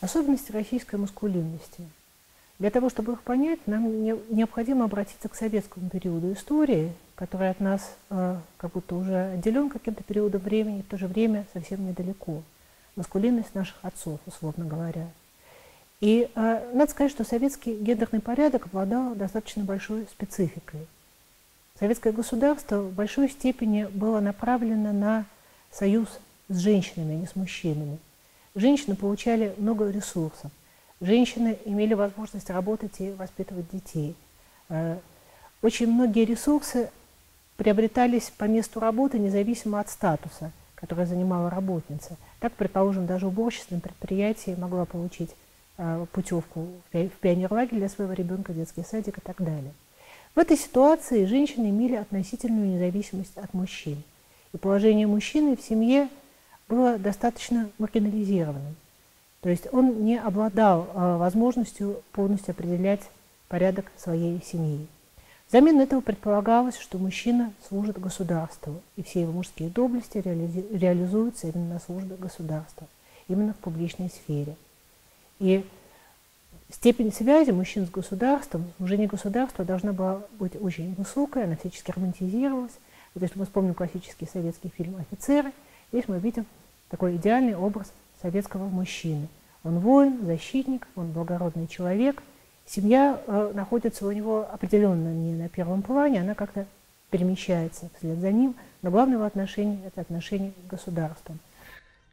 Особенности российской маскулинности. Для того, чтобы их понять, нам необходимо обратиться к советскому периоду истории, который от нас э, как будто уже отделен каким-то периодом времени, в то же время совсем недалеко. Маскулинность наших отцов, условно говоря. И э, надо сказать, что советский гендерный порядок обладал достаточно большой спецификой. Советское государство в большой степени было направлено на союз с женщинами, а не с мужчинами. Женщины получали много ресурсов. Женщины имели возможность работать и воспитывать детей. Э, очень многие ресурсы приобретались по месту работы независимо от статуса, который занимала работница. Так, предположим, даже уборщица на предприятии могла получить путевку в пионерлагерь для своего ребенка, детский садик и так далее. В этой ситуации женщины имели относительную независимость от мужчин. И положение мужчины в семье – было достаточно маргинализированным. То есть он не обладал э, возможностью полностью определять порядок своей семьи. Взамен этого предполагалось, что мужчина служит государству, и все его мужские доблести реали реализуются именно на службе государства, именно в публичной сфере. И степень связи мужчин с государством, служение государства должна была быть очень высокая, она всячески романтизировалась. Вот если мы вспомним классический советский фильм «Офицеры», Здесь мы видим такой идеальный образ советского мужчины. Он воин, защитник, он благородный человек. Семья э, находится у него определенно не на первом плане, она как-то перемещается вслед за ним, но главное его отношение – это отношение к государству.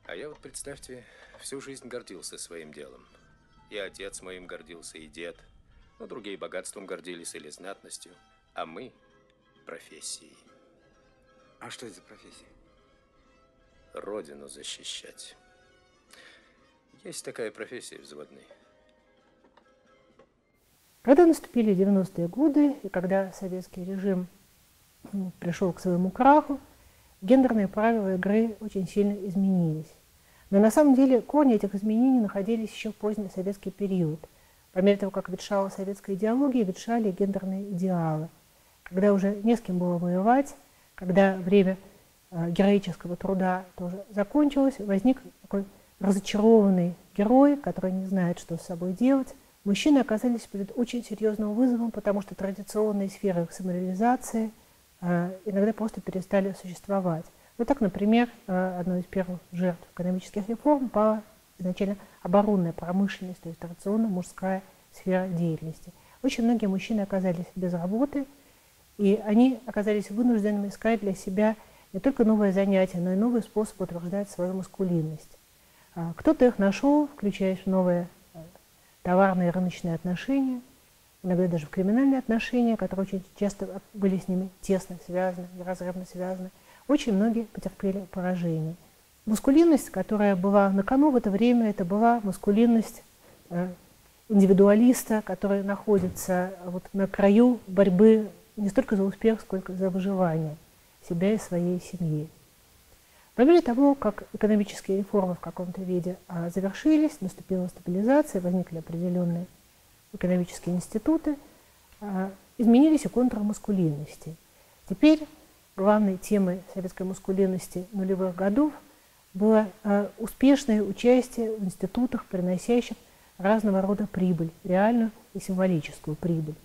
А я вот, представьте, всю жизнь гордился своим делом. И отец моим гордился, и дед. Но другие богатством гордились или знатностью, а мы – профессией. А что это за профессия? родину защищать. Есть такая профессия взводный. Когда наступили 90-е годы, и когда советский режим ну, пришел к своему краху, гендерные правила игры очень сильно изменились. Но на самом деле корни этих изменений находились еще в поздний советский период. По мере того, как ветшала советская идеология, ветшали гендерные идеалы. Когда уже не с кем было воевать, когда время Э, героического труда тоже закончилось, возник такой разочарованный герой, который не знает, что с собой делать. Мужчины оказались перед очень серьезным вызовом, потому что традиционные сферы их самореализации иногда просто перестали существовать. Вот так, например, э, одной из первых жертв экономических реформ была изначально оборонная промышленность, то есть традиционно мужская сфера деятельности. Очень многие мужчины оказались без работы, и они оказались вынужденными искать для себя не только новое занятие, но и новый способ утверждать свою маскулинность. А, кто-то их нашел, включая в новые э, товарные рыночные отношения, иногда даже в криминальные отношения, которые очень часто были с ними тесно связаны, неразрывно связаны. Очень многие потерпели поражение. Маскулинность, которая была на кону в это время, это была маскулинность э, индивидуалиста, который находится вот на краю борьбы не столько за успех, сколько за выживание себя и своей семьи. По мере того, как экономические реформы в каком-то виде а, завершились, наступила стабилизация, возникли определенные экономические институты, а, изменились и контуры маскулинности. Теперь главной темой советской маскулинности нулевых годов было а, успешное участие в институтах, приносящих разного рода прибыль, реальную и символическую прибыль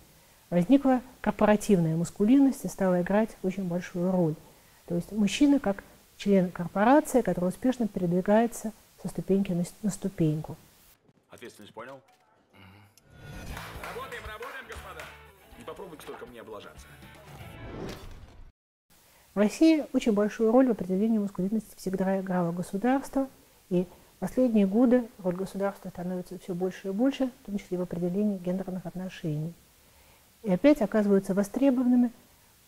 возникла корпоративная маскулинность и стала играть очень большую роль. То есть мужчина как член корпорации, который успешно передвигается со ступеньки на, ступеньку. Ответственность понял? Не попробуйте только мне облажаться. В России очень большую роль в определении маскулинности всегда играло государство, и в последние годы роль государства становится все больше и больше, в том числе в определении гендерных отношений. И опять оказываются востребованными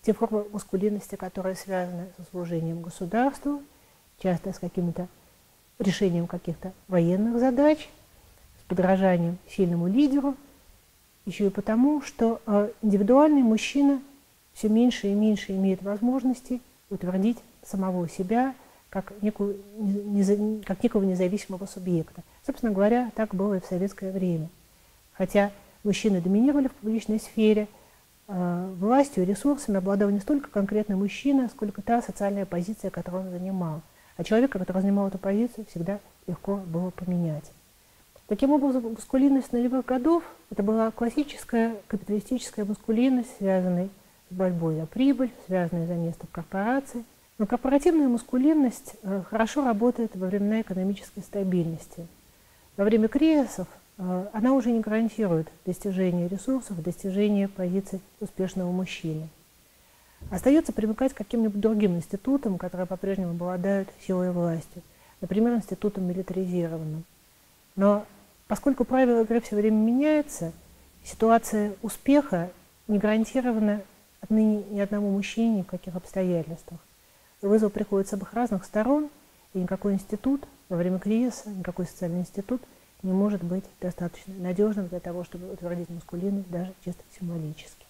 те формы маскулинности, которые связаны со служением государству, часто с каким-то решением каких-то военных задач, с подражанием сильному лидеру, еще и потому, что э, индивидуальный мужчина все меньше и меньше имеет возможности утвердить самого себя как, некую, как некого независимого субъекта. Собственно говоря, так было и в советское время. Хотя мужчины доминировали в публичной сфере, а, властью и ресурсами обладал не столько конкретный мужчина, сколько та социальная позиция, которую он занимал. А человека, который занимал эту позицию, всегда легко было поменять. Таким образом, маскулинность нулевых годов – это была классическая капиталистическая маскулинность, связанная с борьбой за прибыль, связанная за место в корпорации. Но корпоративная маскулинность э, хорошо работает во времена экономической стабильности. Во время кризисов э, она уже не гарантирует достижение ресурсов, достижение позиций успешного мужчины. Остается привыкать к каким-нибудь другим институтам, которые по-прежнему обладают силой и властью, например, институтом милитаризированным. Но Поскольку правила игры все время меняются, ситуация успеха не гарантирована отныне ни одному мужчине ни в каких обстоятельствах. Вызов приходит с обоих разных сторон, и никакой институт во время кризиса, никакой социальный институт не может быть достаточно надежным для того, чтобы утвердить маскулинность даже чисто символически.